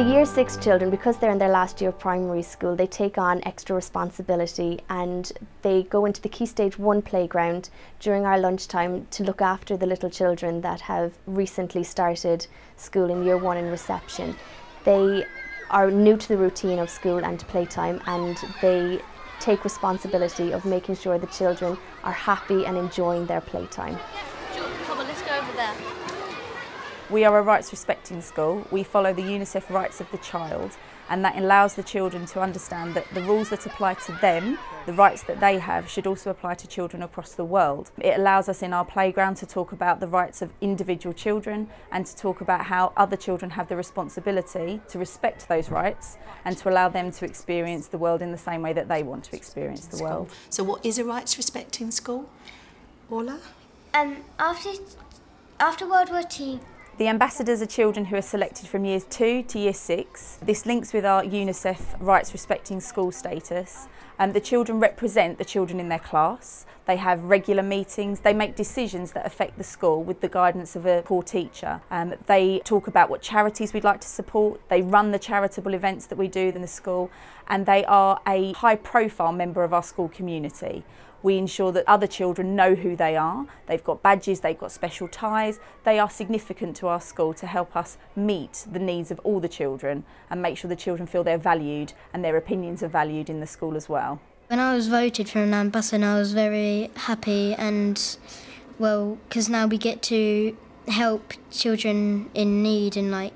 The Year 6 children, because they're in their last year of primary school, they take on extra responsibility and they go into the Key Stage 1 playground during our lunchtime to look after the little children that have recently started school in Year 1 in reception. They are new to the routine of school and playtime and they take responsibility of making sure the children are happy and enjoying their playtime. Come on, let's go over there. We are a rights respecting school. We follow the UNICEF rights of the child and that allows the children to understand that the rules that apply to them, the rights that they have, should also apply to children across the world. It allows us in our playground to talk about the rights of individual children and to talk about how other children have the responsibility to respect those rights and to allow them to experience the world in the same way that they want to experience the world. So what is a rights respecting school? Orla? Um, after, after World War II, the ambassadors are children who are selected from years 2 to year 6. This links with our UNICEF rights respecting school status. Um, the children represent the children in their class. They have regular meetings. They make decisions that affect the school with the guidance of a core teacher. Um, they talk about what charities we'd like to support. They run the charitable events that we do in the school. And they are a high profile member of our school community. We ensure that other children know who they are. They've got badges, they've got special ties. They are significant to our school to help us meet the needs of all the children and make sure the children feel they're valued and their opinions are valued in the school as well. When I was voted for an ambassador, I was very happy and, well, because now we get to help children in need and like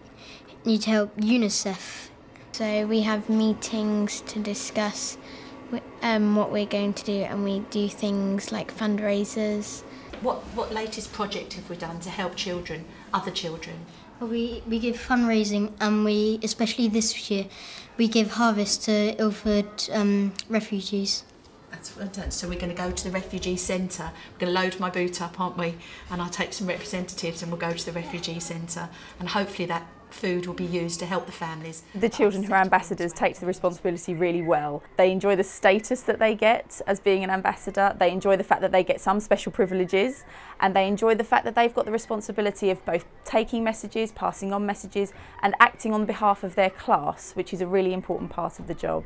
need to help UNICEF. So we have meetings to discuss um, what we're going to do, and we do things like fundraisers. What what latest project have we done to help children, other children? Well, we we give fundraising, and we especially this year, we give harvest to Ilford um, refugees. That's fantastic. So we're going to go to the refugee centre. We're going to load my boot up, aren't we? And I'll take some representatives, and we'll go to the refugee centre, and hopefully that food will be used to help the families. The children who are ambassadors take the responsibility really well. They enjoy the status that they get as being an ambassador, they enjoy the fact that they get some special privileges, and they enjoy the fact that they've got the responsibility of both taking messages, passing on messages, and acting on behalf of their class, which is a really important part of the job.